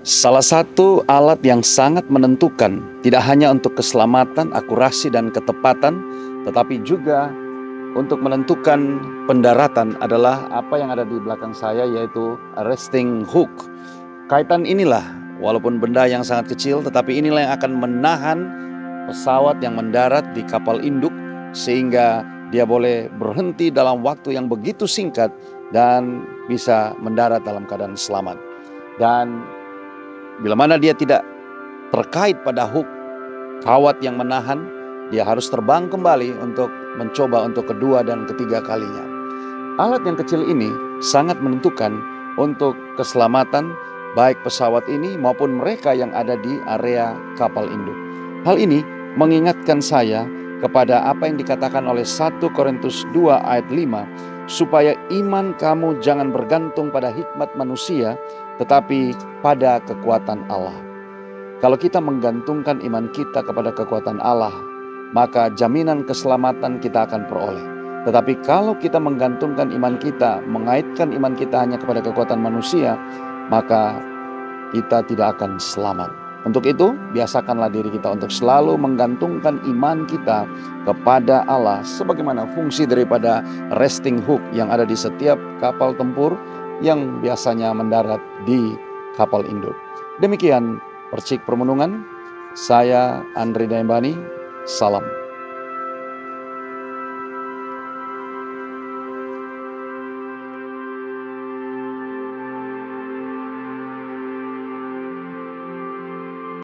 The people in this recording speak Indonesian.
Salah satu alat yang sangat menentukan tidak hanya untuk keselamatan, akurasi dan ketepatan, tetapi juga untuk menentukan pendaratan adalah apa yang ada di belakang saya yaitu resting hook. Kaitan inilah walaupun benda yang sangat kecil tetapi inilah yang akan menahan pesawat yang mendarat di kapal induk sehingga dia boleh berhenti dalam waktu yang begitu singkat dan bisa mendarat dalam keadaan selamat. Dan Bila mana dia tidak terkait pada hook kawat yang menahan, dia harus terbang kembali untuk mencoba untuk kedua dan ketiga kalinya. Alat yang kecil ini sangat menentukan untuk keselamatan baik pesawat ini maupun mereka yang ada di area kapal induk. Hal ini mengingatkan saya kepada apa yang dikatakan oleh 1 Korintus 2 ayat 5 supaya iman kamu jangan bergantung pada hikmat manusia tetapi pada kekuatan Allah. Kalau kita menggantungkan iman kita kepada kekuatan Allah, maka jaminan keselamatan kita akan peroleh. Tetapi kalau kita menggantungkan iman kita, mengaitkan iman kita hanya kepada kekuatan manusia, maka kita tidak akan selamat. Untuk itu, biasakanlah diri kita untuk selalu menggantungkan iman kita kepada Allah sebagaimana fungsi daripada resting hook yang ada di setiap kapal tempur yang biasanya mendarat di kapal induk. Demikian percik permenungan. Saya Andri Daimbani. Salam.